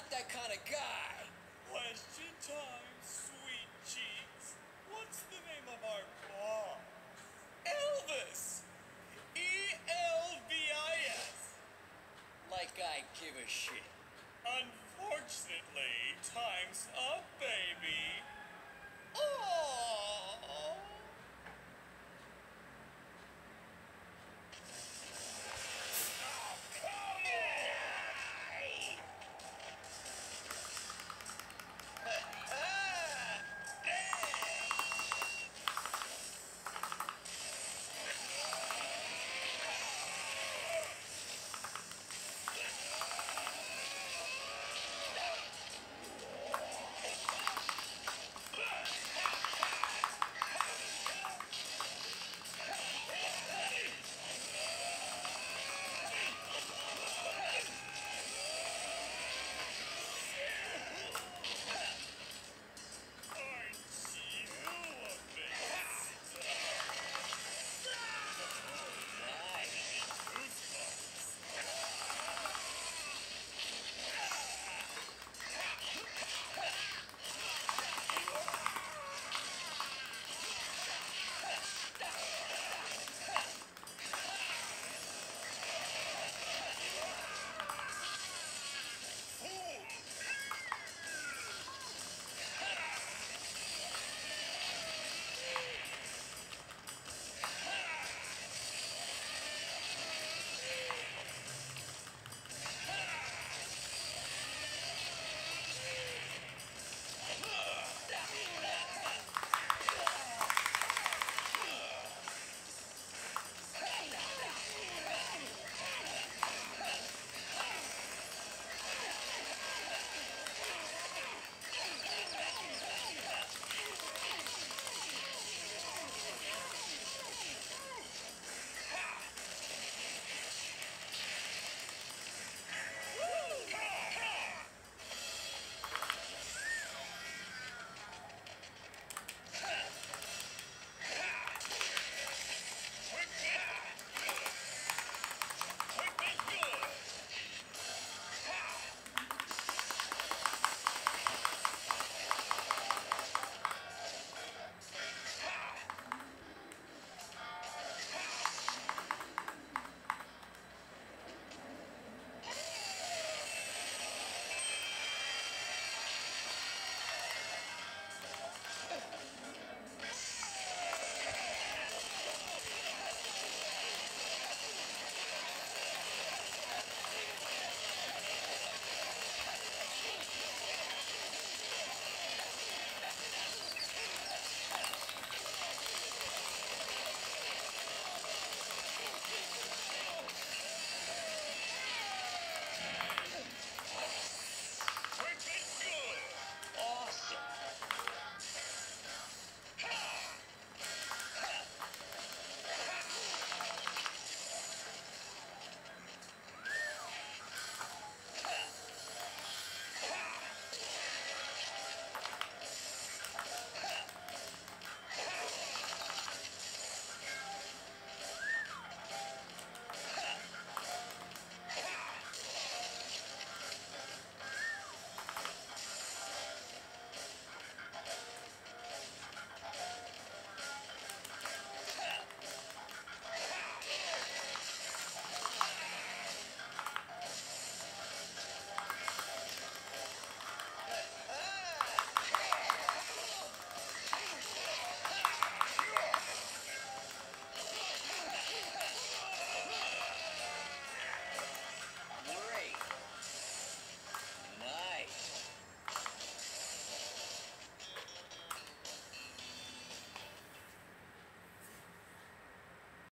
not that kind of guy. Question time, sweet cheeks. What's the name of our boss? Elvis!